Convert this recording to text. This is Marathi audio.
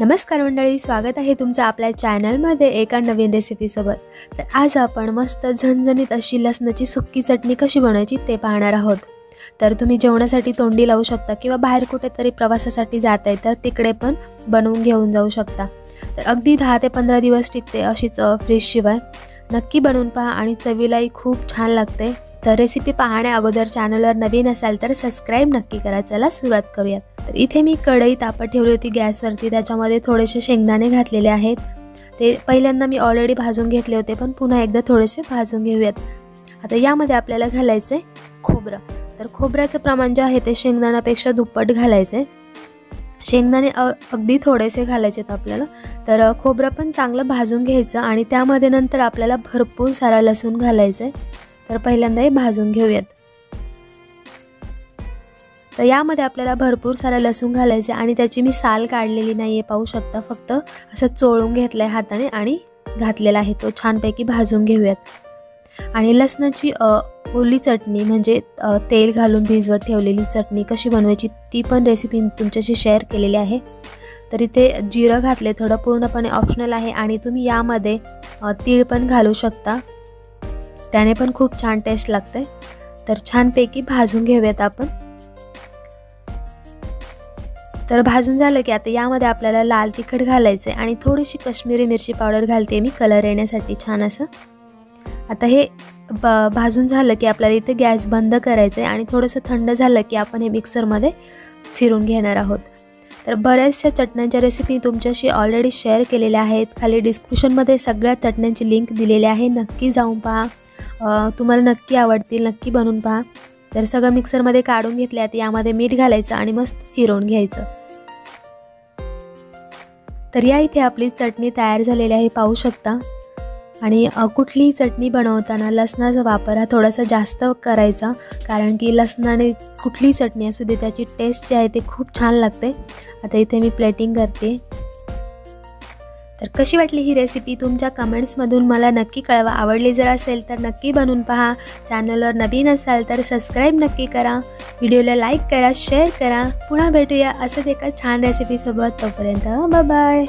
नमस्कार मंडळी स्वागत आहे तुमचं आपल्या चॅनलमध्ये एका नवीन रेसिपीसोबत. तर आज आपण मस्त झणझणीत अशी लसणाची सुक्की चटणी कशी बनवायची ते पाहणार आहोत. तर तुम्ही जेवणासाठी तोंडी लावू शकता किंवा बाहेर कुठेतरी प्रवासासाठी जात आहे तर तिकडे पण बनवून घेऊन जाऊ शकता. तर अगदी दहा ते पंधरा दिवस टिकते अशीच फ्रीजशिवाय नक्की बनवून पहा आणि चवीलाही खूप छान लागते. तर रेसिपी पाहण्या अगोदर चॅनलवर नवीन असाल तर सबस्क्राईब नक्की करा. चला सुरुवात करूयात. तर इथे मी कढई तापत ठेवली होती गॅसवरती. त्याच्यामध्ये थोडेसे शेंगदाणे घातलेले आहेत. ते पहिल्यांदा मी ऑलरेडी भाजून घेतले होते पण पुन्हा एकदा थोडेसे भाजून घेऊयात. आता यामध्ये आपल्याला घालायचं आहे खोबरं. तर खोबऱ्याचं प्रमाण जे आहे ते शेंगदाण्यापेक्षा दुप्पट घालायचं. आहे शेंगदाणे अगदी थोडेसे घालायचे आहेत आपल्याला. तर खोबरं पण चांगलं भाजून घ्यायचं आणि त्यामध्ये नंतर आपल्याला भरपूर सारा लसूण घालायचं आहे तर पहिल्यांदा हे भाजून घेऊयात. तर यामध्ये आपल्याला भरपूर सारा लसूण घालायचे आणि त्याची मी साल काढलेली नाही आहे पाहू शकता फक्त. असं चोळून घेतलं आहे हाताने आणि घातलेला आहे. तो छानपैकी भाजून घेऊयात. आणि लसणाची ओली चटणी म्हणजे तेल घालून भिजवत ठेवलेली चटणी कशी बनवायची ती पण रेसिपी तुमच्याशी शेअर केलेली आहे. तर इथे जिरं घातले थोडं पूर्णपणे ऑप्शनल आहे आणि तुम्ही यामध्ये तीळ पण घालू शकता. त्याने पण खूप छान टेस्ट लागते तर छानपैकी भाजून घेऊयात आपण. तर भाजून झालं की आता यामध्ये आपल्याला लाल तिखट घालायचं आहे आणि थोडीशी कश्मीरी मिरची पावडर घालते मी कलर येण्यासाठी छान असं. आता हे ब भाजून झालं की आपल्याला इथे गॅस बंद करायचं आहे आणि थोडंसं थंड झालं की आपण हे मिक्सरमध्ये फिरून घेणार आहोत. तर बऱ्याचशा चटण्यांच्या रेसिपी तुमच्याशी ऑलरेडी शेअर केलेल्या आहेत. खाली डिस्क्रिप्शनमध्ये सगळ्या चटण्यांची लिंक दिलेली आहे. नक्की जाऊन पहा. तुम्हाला नक्की आवडतील नक्की बनवून पहा. तर सगळं मिक्सरमध्ये काढून घेतल्यात यामध्ये मीठ घालायचं आणि मस्त फिरवून घ्यायचं. तर या इथे आपली चटणी तयार झालेली आहे पाहू शकता. आणि कुठलीही चटणी बनवताना लसणाचा वापर हा थोडासा जास्त करायचा कारण की लसणाने कुठलीही चटणी असू दे त्याची टेस्ट जी आहे ते खूप छान लागते. आता इथे मी प्लेटिंग करते. तर कशी वाटली ही रेसिपी तुमच्या कमेंट्समधून मला नक्की कळवा. आवडली जर असेल तर नक्की बनवून पहा. चॅनलवर नवीन असाल तर सबस्क्राईब नक्की करा. व्हिडिओला लाईक करा शेअर करा. पुन्हा भेटूया असंच एका छान रेसिपीसोबत तोपर्यंत बाय